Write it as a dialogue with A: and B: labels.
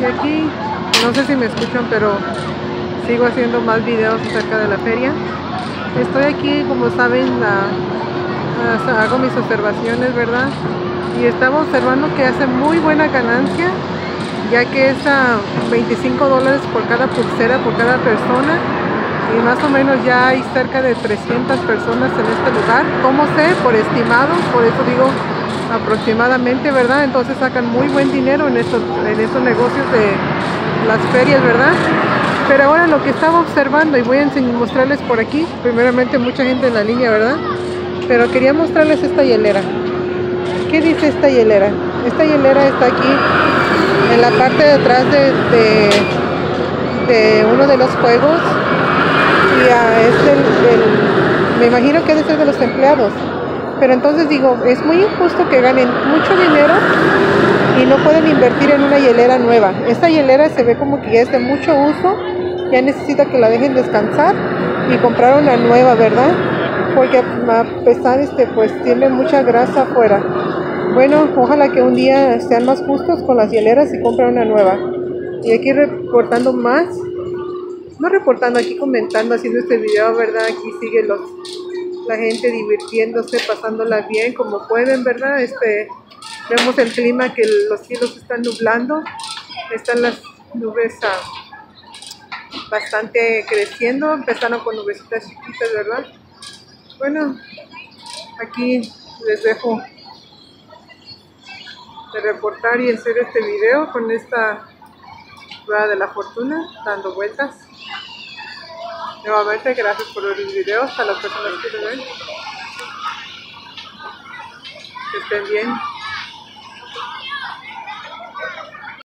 A: Y aquí, no sé si me escuchan, pero sigo haciendo más videos acerca de la feria. Estoy aquí, como saben, hago mis observaciones, ¿verdad? Y estaba observando que hace muy buena ganancia, ya que es a 25 dólares por cada pulsera, por cada persona. Y más o menos ya hay cerca de 300 personas en este lugar. ¿Cómo sé? Por estimado, por eso digo aproximadamente, ¿verdad? Entonces sacan muy buen dinero en estos, en estos negocios de las ferias, ¿verdad? Pero ahora lo que estaba observando, y voy a mostrarles por aquí, primeramente mucha gente en la línea, ¿verdad? Pero quería mostrarles esta hielera. ¿Qué dice esta hielera? Esta hielera está aquí en la parte de atrás de, de, uno de los juegos y el, me imagino que debe ser de los empleados pero entonces digo, es muy injusto que ganen mucho dinero y no pueden invertir en una hielera nueva. Esta hielera se ve como que es de mucho uso, ya necesita que la dejen descansar y comprar una nueva, ¿verdad? Porque a pesar este pues tiene mucha grasa afuera. Bueno, ojalá que un día sean más justos con las hieleras y compren una nueva. Y aquí reportando más, no reportando, aquí comentando, haciendo este video, ¿verdad? Aquí sigue los la gente divirtiéndose, pasándola bien como pueden, ¿verdad? Este, vemos el clima que los cielos están nublando, están las nubes ah, bastante creciendo, empezaron con nubecitas chiquitas, ¿verdad? Bueno, aquí les dejo de reportar y hacer este video con esta rueda de la fortuna dando vueltas. Nuevamente, gracias por ver mis videos. A las personas que lo ven. Que estén bien.